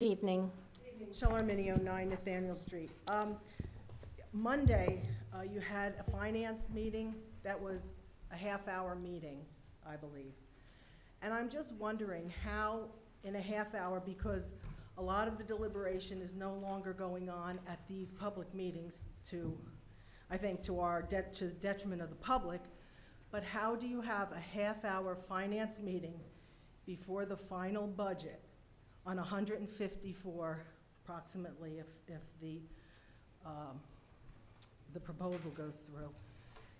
Good evening. Shel Arminio, 9 Nathaniel Street. Um, Monday, uh, you had a finance meeting that was a half-hour meeting, I believe. And I'm just wondering how, in a half hour, because a lot of the deliberation is no longer going on at these public meetings to, I think, to our to the detriment of the public, but how do you have a half-hour finance meeting before the final budget on 154 approximately if, if the, um, the proposal goes through.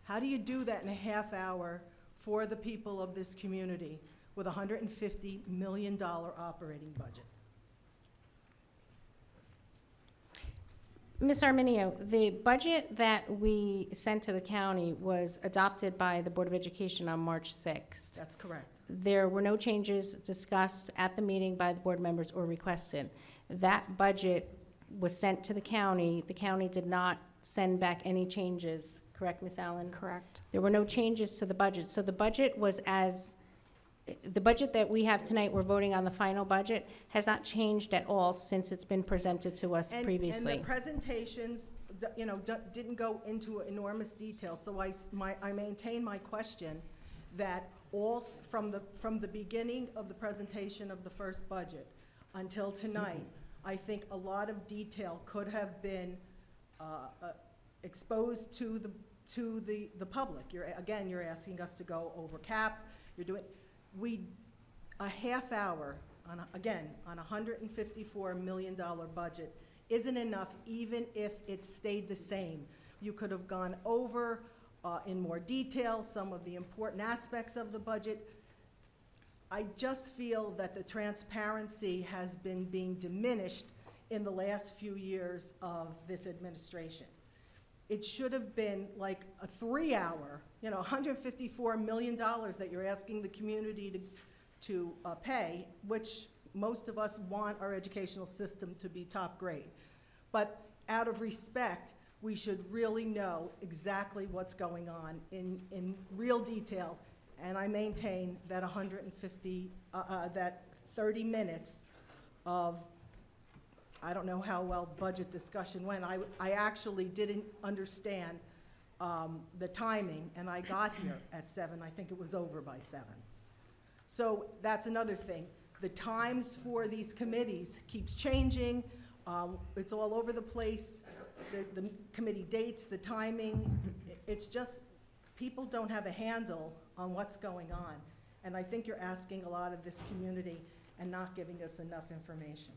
How do you do that in a half hour for the people of this community with a $150 million operating budget? Ms. Arminio, the budget that we sent to the county was adopted by the Board of Education on March 6th. That's correct. There were no changes discussed at the meeting by the board members or requested. That budget was sent to the county. The county did not send back any changes, correct, Ms. Allen? Correct. There were no changes to the budget. So the budget was as, the budget that we have tonight, we're voting on the final budget, has not changed at all since it's been presented to us And- previously. And the presentations, d- you know, d- didn't go into enormous detail, so I, s- my- I maintain my question that all, th- from the, from the beginning of the presentation of the first budget until tonight, I think a lot of detail could have been uh, uh, exposed to the, to the, the public. You're, again, you're asking us to go over cap, you're doing, we, a half hour, on, a- again, on a hundred and fifty-four million dollar budget isn't enough, even if it stayed the same. You could have gone over, uh, in more detail, some of the important aspects of the budget. I just feel that the transparency has been being diminished in the last few years of this administration. It should have been like a three-hour, you know, $154 million that you're asking the community to, to uh, pay, which most of us want our educational system to be top grade. But out of respect, we should really know exactly what's going on in, in real detail. And I maintain that 150, uh, uh, that 30 minutes of I don't know how well budget discussion went. I, I actually didn't understand um, the timing, and I got here at seven. I think it was over by seven. So that's another thing. The times for these committees keeps changing. Um, It's all over the place. The, the committee dates, the timing, it's just, people don't have a handle on what's going on. And I think you're asking a lot of this community and not giving us enough information.